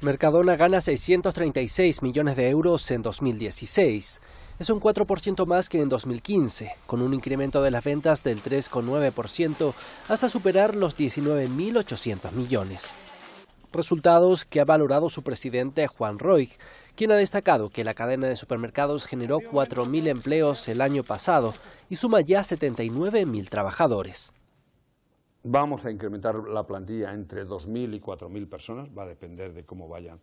Mercadona gana 636 millones de euros en 2016. Es un 4% más que en 2015, con un incremento de las ventas del 3,9% hasta superar los 19.800 millones. Resultados que ha valorado su presidente Juan Roig, quien ha destacado que la cadena de supermercados generó 4.000 empleos el año pasado y suma ya 79.000 trabajadores. Vamos a incrementar la plantilla entre 2.000 y 4.000 personas, va a depender de cómo vayan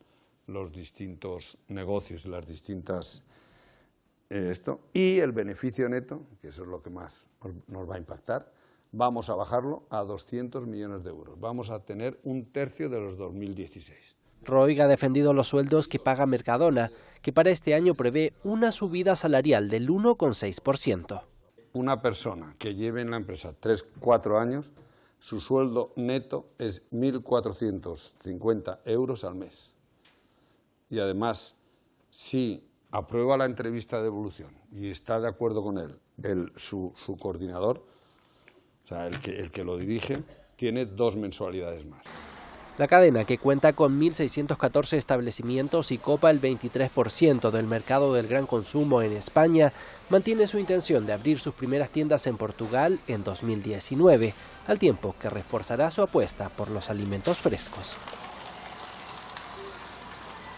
los distintos negocios y las distintas eh, esto y el beneficio neto, que eso es lo que más nos va a impactar, vamos a bajarlo a 200 millones de euros. Vamos a tener un tercio de los 2016. Roig ha defendido los sueldos que paga Mercadona, que para este año prevé una subida salarial del 1,6%. Una persona que lleve en la empresa 3, 4 años, su sueldo neto es 1.450 euros al mes. Y además, si aprueba la entrevista de evolución y está de acuerdo con él, su, coordinador, o sea, el que, el que lo dirige, tiene dos mensualidades más. La cadena, que cuenta con 1.614 establecimientos y copa el 23% del mercado del gran consumo en España, mantiene su intención de abrir sus primeras tiendas en Portugal en 2019, al tiempo que reforzará su apuesta por los alimentos frescos.